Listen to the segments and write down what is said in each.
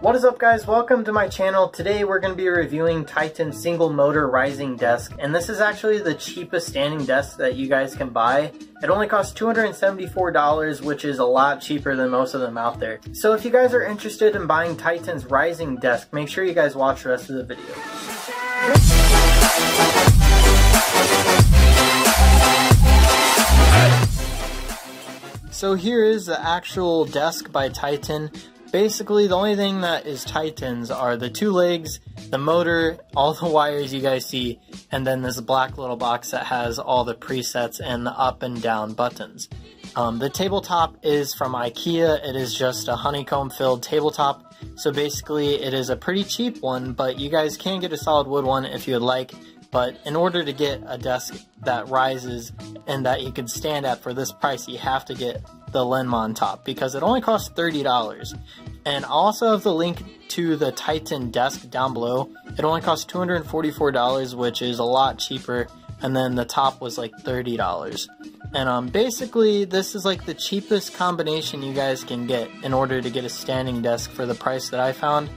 What is up guys, welcome to my channel. Today we're going to be reviewing Titan single motor rising desk and this is actually the cheapest standing desk that you guys can buy. It only costs $274 which is a lot cheaper than most of them out there. So if you guys are interested in buying Titan's rising desk, make sure you guys watch the rest of the video. So here is the actual desk by Titan. Basically, the only thing that is Titans are the two legs, the motor, all the wires you guys see, and then this black little box that has all the presets and the up and down buttons. Um, the tabletop is from IKEA. It is just a honeycomb filled tabletop. So basically, it is a pretty cheap one, but you guys can get a solid wood one if you would like. But in order to get a desk that rises and that you can stand at for this price, you have to get the Linnmon top because it only costs $30. And also have the link to the Titan desk down below. It only costs $244, which is a lot cheaper. And then the top was like $30. And um, basically, this is like the cheapest combination you guys can get in order to get a standing desk for the price that I found.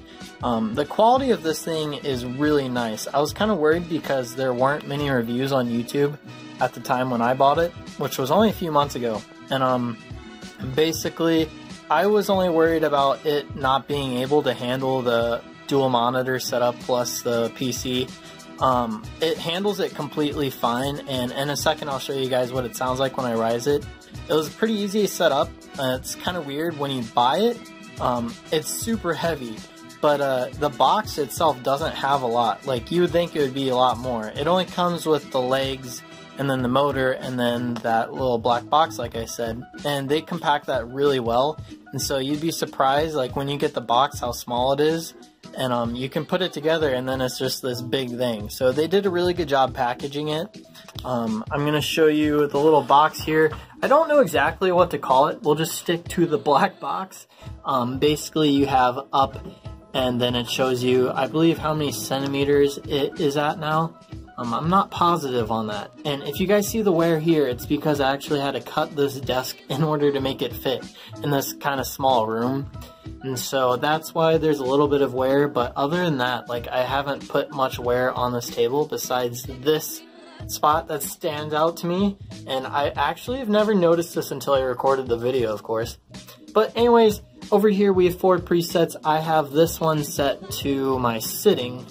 Um, the quality of this thing is really nice. I was kind of worried because there weren't many reviews on YouTube at the time when I bought it, which was only a few months ago. And um, basically, I was only worried about it not being able to handle the dual monitor setup plus the PC. Um, it handles it completely fine, and in a second I'll show you guys what it sounds like when I rise it. It was pretty easy to set up. Uh, it's kind of weird when you buy it. Um, it's super heavy, but uh, the box itself doesn't have a lot. Like you would think it would be a lot more. It only comes with the legs and then the motor and then that little black box like I said. And they compact that really well. And so you'd be surprised like when you get the box how small it is. And um, you can put it together and then it's just this big thing. So they did a really good job packaging it. Um, I'm gonna show you the little box here. I don't know exactly what to call it. We'll just stick to the black box. Um, basically you have up and then it shows you I believe how many centimeters it is at now um, I'm not positive on that. And if you guys see the wear here, it's because I actually had to cut this desk in order to make it fit in this kind of small room. And so that's why there's a little bit of wear, but other than that, like I haven't put much wear on this table besides this spot that stands out to me. And I actually have never noticed this until I recorded the video, of course. But anyways, over here we have four presets. I have this one set to my sitting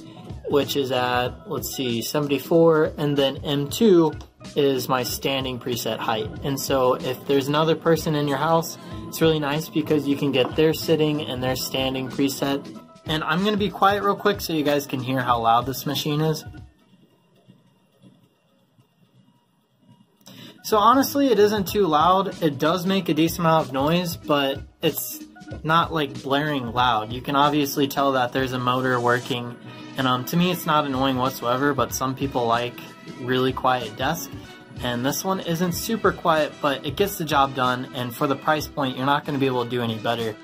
which is at, let's see, 74, and then M2 is my standing preset height. And so if there's another person in your house, it's really nice because you can get their sitting and their standing preset. And I'm gonna be quiet real quick so you guys can hear how loud this machine is. So honestly, it isn't too loud. It does make a decent amount of noise, but it's not like blaring loud. You can obviously tell that there's a motor working and um, to me, it's not annoying whatsoever, but some people like really quiet desk. And this one isn't super quiet, but it gets the job done. And for the price point, you're not going to be able to do any better.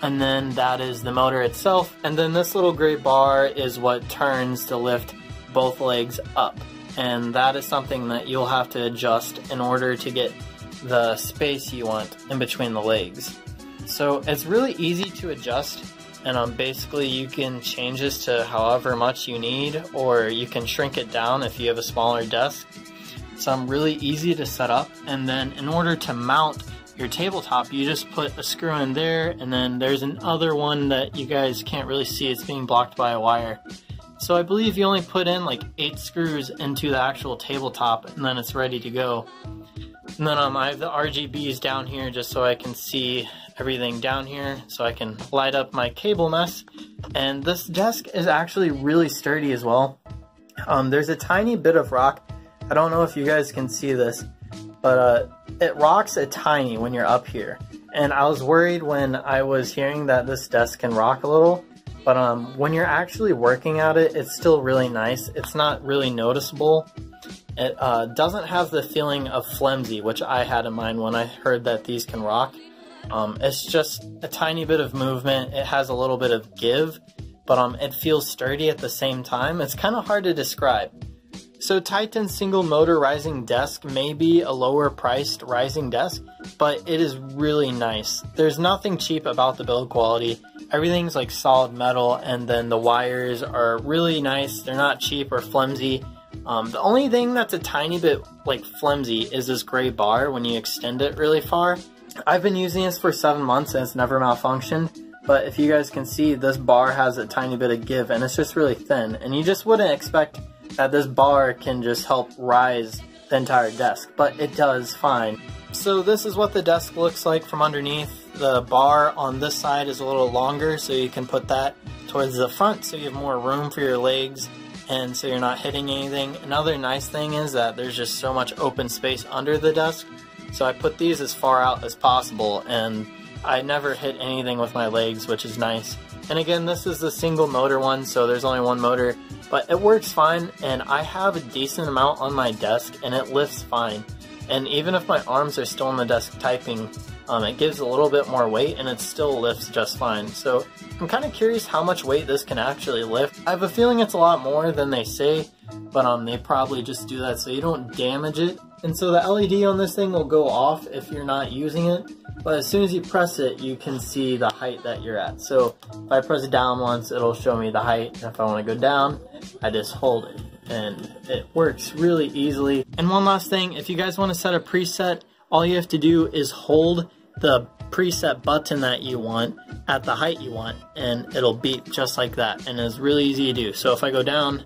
And then that is the motor itself. And then this little gray bar is what turns to lift both legs up. And that is something that you'll have to adjust in order to get the space you want in between the legs. So it's really easy to adjust and um, basically you can change this to however much you need or you can shrink it down if you have a smaller desk. So I'm really easy to set up and then in order to mount your tabletop you just put a screw in there and then there's another one that you guys can't really see it's being blocked by a wire. So I believe you only put in like 8 screws into the actual tabletop and then it's ready to go. And then um, I have the RGBs down here just so I can see everything down here so I can light up my cable mess. And this desk is actually really sturdy as well. Um, there's a tiny bit of rock. I don't know if you guys can see this, but uh, it rocks a tiny when you're up here. And I was worried when I was hearing that this desk can rock a little, but um, when you're actually working at it, it's still really nice. It's not really noticeable. It uh, doesn't have the feeling of flimsy, which I had in mind when I heard that these can rock. Um, it's just a tiny bit of movement. It has a little bit of give, but um, it feels sturdy at the same time. It's kind of hard to describe. So Titan single motor rising desk may be a lower priced rising desk, but it is really nice. There's nothing cheap about the build quality. Everything's like solid metal and then the wires are really nice. They're not cheap or flimsy. Um, the only thing that's a tiny bit like flimsy is this gray bar when you extend it really far. I've been using this for seven months and it's never malfunctioned. But if you guys can see, this bar has a tiny bit of give and it's just really thin. And you just wouldn't expect that this bar can just help rise the entire desk, but it does fine. So this is what the desk looks like from underneath. The bar on this side is a little longer, so you can put that towards the front so you have more room for your legs and so you're not hitting anything. Another nice thing is that there's just so much open space under the desk, so I put these as far out as possible and I never hit anything with my legs, which is nice. And again, this is the single motor one, so there's only one motor, but it works fine, and I have a decent amount on my desk, and it lifts fine. And even if my arms are still on the desk typing, um, it gives a little bit more weight, and it still lifts just fine. So I'm kind of curious how much weight this can actually lift. I have a feeling it's a lot more than they say, but um, they probably just do that so you don't damage it. And so the LED on this thing will go off if you're not using it, but as soon as you press it, you can see the height that you're at. So if I press down once, it'll show me the height. And if I want to go down, I just hold it and it works really easily. And one last thing, if you guys want to set a preset, all you have to do is hold the preset button that you want at the height you want and it'll beep just like that and it's really easy to do. So if I go down,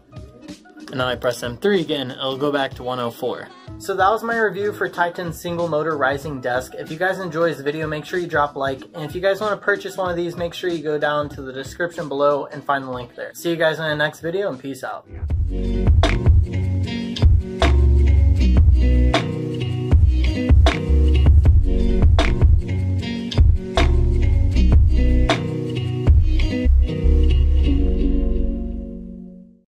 and now I press M3 again, it'll go back to 104. So that was my review for Titan's single motor rising desk. If you guys enjoyed this video, make sure you drop a like. And if you guys want to purchase one of these, make sure you go down to the description below and find the link there. See you guys in the next video and peace out.